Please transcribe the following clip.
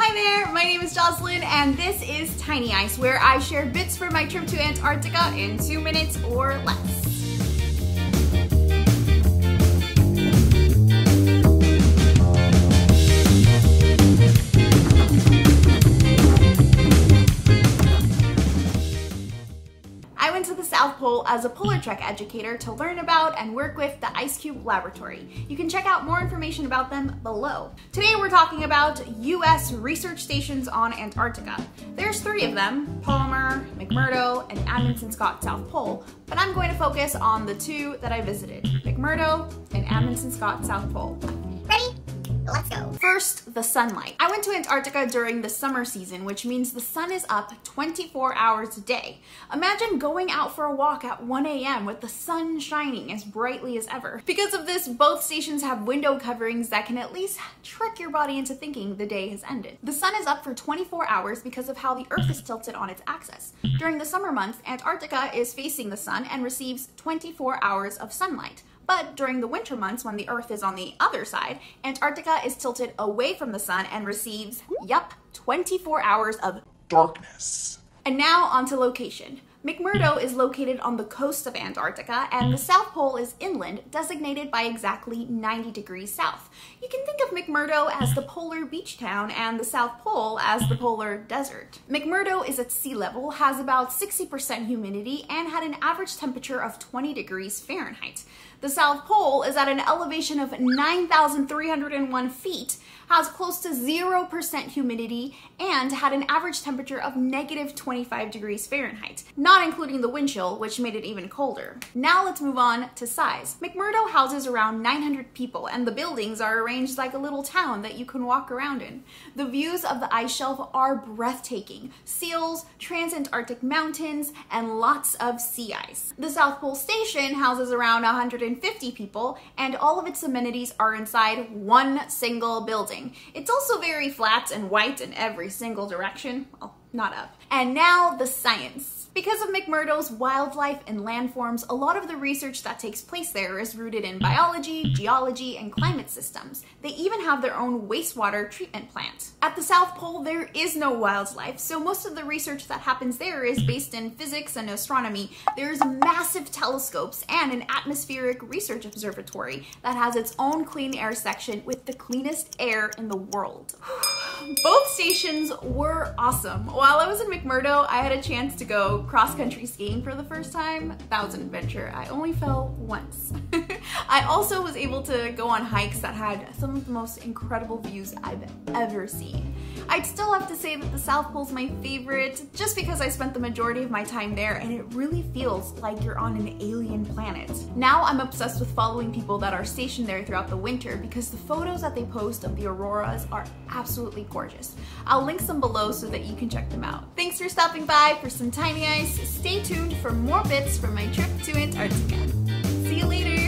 Hi there, my name is Jocelyn and this is Tiny Ice where I share bits from my trip to Antarctica in two minutes or less. South Pole as a PolarTREC educator to learn about and work with the IceCube Laboratory. You can check out more information about them below. Today we're talking about US research stations on Antarctica. There's three of them, Palmer, McMurdo, and Amundsen Scott South Pole, but I'm going to focus on the two that I visited, McMurdo and Amundsen Scott South Pole. Let's go. First, the sunlight. I went to Antarctica during the summer season, which means the sun is up 24 hours a day. Imagine going out for a walk at 1 a.m. with the sun shining as brightly as ever. Because of this, both stations have window coverings that can at least trick your body into thinking the day has ended. The sun is up for 24 hours because of how the Earth is tilted on its axis. During the summer months, Antarctica is facing the sun and receives 24 hours of sunlight. But during the winter months, when the Earth is on the other side, Antarctica is tilted away from the sun and receives, yup, 24 hours of darkness. And now onto location. McMurdo is located on the coast of Antarctica, and the mm. South Pole is inland, designated by exactly 90 degrees south. You can think of McMurdo as the polar beach town and the South Pole as the polar desert. McMurdo is at sea level, has about 60% humidity, and had an average temperature of 20 degrees Fahrenheit. The South Pole is at an elevation of 9,301 feet, has close to 0% humidity, and had an average temperature of negative 25 degrees Fahrenheit, not including the wind chill, which made it even colder. Now let's move on to size. McMurdo houses around 900 people, and the buildings are arranged like a little town that you can walk around in. The views of the ice shelf are breathtaking. Seals, transantarctic mountains, and lots of sea ice. The South Pole Station houses around 150 people, and all of its amenities are inside one single It's also very flat and white in every single direction. Well, not up. And now the science. Because of McMurdo's wildlife and landforms, a lot of the research that takes place there is rooted in biology, geology, and climate systems. They even have their own wastewater treatment plant. At the South Pole, there is no wildlife, so most of the research that happens there is based in physics and astronomy. There's massive telescopes and an atmospheric research observatory that has its own clean air section with the cleanest air in the world. Both stations were awesome. While I was in McMurdo, I had a chance to go cross-country skiing for the first time. That was an adventure. I only fell once. I also was able to go on hikes that had some of the most incredible views I've ever seen. I'd still have to say that the South Pole's my favorite just because I spent the majority of my time there and it really feels like you're on an alien planet. Now I'm obsessed with following people that are stationed there throughout the winter because the photos that they post of the auroras are absolutely gorgeous. I'll link some below so that you can check them out. Thanks for stopping by for some tiny ice. Stay tuned for more bits from my trip to Antarctica. See you later!